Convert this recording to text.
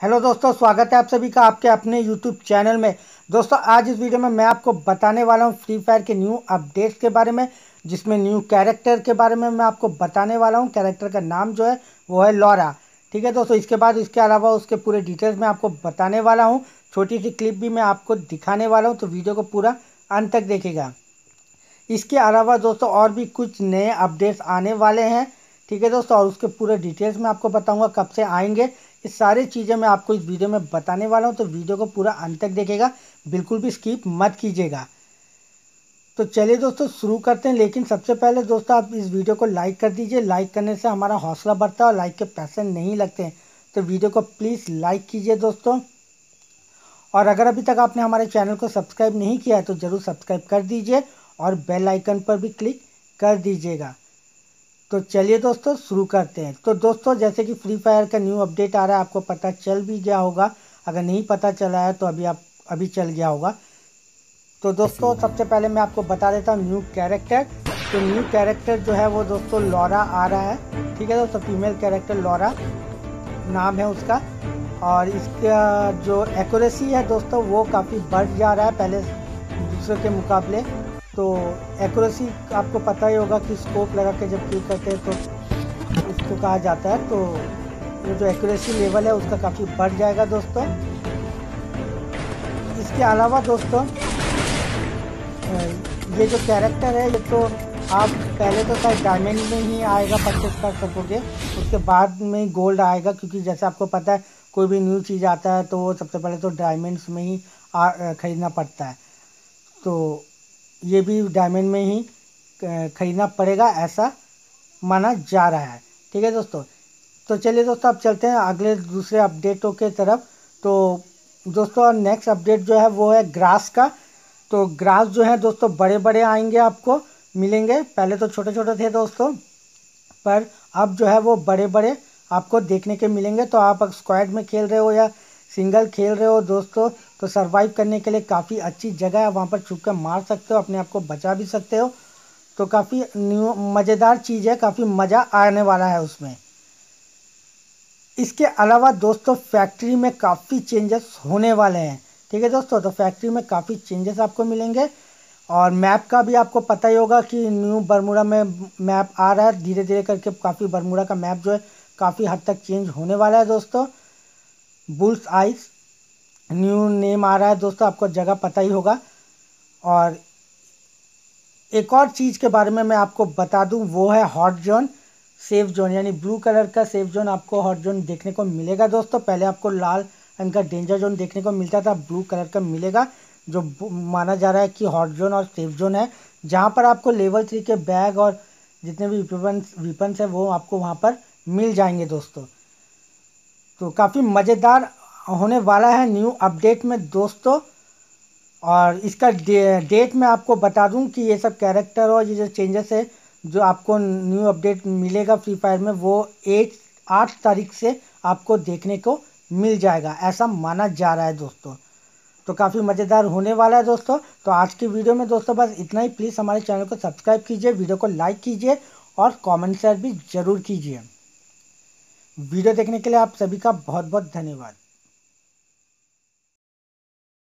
Hello दोस्तों, स्वागत है आप सभी का आपके अपने यूट्यूब चैनल में। दोस्तों, आज इस वीडियो में मैं आपको बताने वाला हूँ फ्री फायर के न्यू अपडेट्स के बारे में, जिसमें न्यू कैरेक्टर के बारे में मैं आपको बताने वाला हूँ। कैरेक्टर का नाम जो है, वो है लॉरा ठीक है दोस्तों, इसके बाद इसके अलावा उसके पूरे डिटेल्स में आपको बताने वाला हूँ। छोटी सी क्लिप भी मैं आपको दिखाने वाला हूँ तो वीडियो को पूरा अंत तक देखेगा इसके अलावा दोस्तों, और भी कुछ नए अपडेट्स आने वाले हैं। ठीक है दोस्तों, और उसके पूरे डिटेल्स में आपको बताऊँगा, कब से आएँगे। ये सारी चीज़ें मैं आपको इस वीडियो में बताने वाला हूँ तो वीडियो को पूरा अंत तक देखेगा। बिल्कुल भी स्किप मत कीजिएगा। तो चलिए दोस्तों, शुरू करते हैं, लेकिन सबसे पहले दोस्तों, आप इस वीडियो को लाइक कर दीजिए। लाइक करने से हमारा हौसला बढ़ता है और लाइक के पैसे नहीं लगते हैं। तो वीडियो को प्लीज़ लाइक कीजिए दोस्तों। और अगर अभी तक आपने हमारे चैनल को सब्सक्राइब नहीं किया है तो ज़रूर सब्सक्राइब कर दीजिए और बेल आइकन पर भी क्लिक कर दीजिएगा। तो चलिए दोस्तों, शुरू करते हैं। तो दोस्तों, जैसे कि फ्री फायर का न्यू अपडेट आ रहा है, आपको पता चल भी गया होगा। अगर नहीं पता चला है तो अभी आप, अभी चल गया होगा। तो दोस्तों, सबसे पहले मैं आपको बता देता हूँ न्यू कैरेक्टर तो न्यू कैरेक्टर जो है वो दोस्तों लॉरा आ रहा है। ठीक है दोस्तों फीमेल कैरेक्टर लॉरा नाम है उसका। और इसका जो एक्यूरेसी है दोस्तों, वो काफ़ी बढ़ जा रहा है पहले दूसरे के मुकाबले। तो एक्यूरेसी आपको पता ही होगा कि स्कोप लगा के जब क्लिक करते हैं तो उसको कहा जाता है। तो ये जो एक्यूरेसी लेवल है उसका काफ़ी बढ़ जाएगा दोस्तों। इसके अलावा दोस्तों ये जो कैरेक्टर है, ये तो आप पहले तो शायद डायमंड में ही आएगा परचेस कर सकोगे। उसके बाद में गोल्ड आएगा क्योंकि जैसे आपको पता है, कोई भी न्यू चीज़ आता है तो वो सबसे पहले तो डायमंड्स में ही ख़रीदना पड़ता है। तो ये भी डायमंड में ही ख़रीदना पड़ेगा, ऐसा माना जा रहा है। ठीक है दोस्तों? तो चलिए दोस्तों, अब चलते हैं अगले दूसरे अपडेटों के तरफ़। तो दोस्तों, और नेक्स्ट अपडेट जो है, वो है ग्रास का। तो ग्रास जो है दोस्तों बड़े बड़े आएँगे आपको, मिलेंगे। पहले तो छोटे छोटे थे दोस्तों, पर अब जो है, वो बड़े बड़े आपको देखने के मिलेंगे। तो आप स्क्वाड में खेल रहे हो या सिंगल खेल रहे हो दोस्तों तो सर्वाइव करने के लिए काफ़ी अच्छी जगह है, वहाँ पर छुप कर मार सकते हो, अपने आप को बचा भी सकते हो। तो काफ़ी न्यू मज़ेदार चीज़ है, काफ़ी मज़ा आने वाला है उसमें। इसके अलावा दोस्तों फैक्ट्री में काफ़ी चेंजेस होने वाले हैं। ठीक है दोस्तों तो फैक्ट्री में काफ़ी चेंजेस आपको मिलेंगे। और मैप का भी आपको पता ही होगा कि न्यू बरमुड़ा में मैप आ रहा है। धीरे धीरे करके काफ़ी बरमुड़ा का मैप जो है, काफ़ी हद तक चेंज होने वाला है दोस्तों। बुल्स आइस न्यू नेम आ रहा है दोस्तों, आपको जगह पता ही होगा। और एक और चीज़ के बारे में मैं आपको बता दूँ, वो है हॉट जोन सेफ़ जोन यानी ब्लू कलर का सेफ़ जोन आपको हॉट जोन देखने को मिलेगा दोस्तों। पहले आपको लाल रंग का डेंजर जोन देखने को मिलता था ब्लू कलर का मिलेगा, जो माना जा रहा है कि हॉट जोन और सेफ़ जोन है। जहाँ पर आपको लेवल थ्री के बैग और जितने भी विपन्स विपन्स है, वो आपको वहाँ पर मिल जाएँगे दोस्तों। तो काफ़ी मज़ेदार होने वाला है न्यू अपडेट में दोस्तों। और इसका डेट मैं आपको बता दूँ कि ये सब कैरेक्टर और ये जो चेंजेस है, जो आपको न्यू अपडेट मिलेगा फ्री फायर में, वो एट, आठ तारीख से आपको देखने को मिल जाएगा। ऐसा माना जा रहा है दोस्तों। तो काफ़ी मज़ेदार होने वाला है दोस्तों। तो आज की वीडियो में दोस्तों बस इतना ही। प्लीज़ हमारे चैनल को सब्सक्राइब कीजिए, वीडियो को लाइक कीजिए और कमेंट शेयर भी ज़रूर कीजिए। वीडियो देखने के लिए आप सभी का बहुत बहुत धन्यवाद।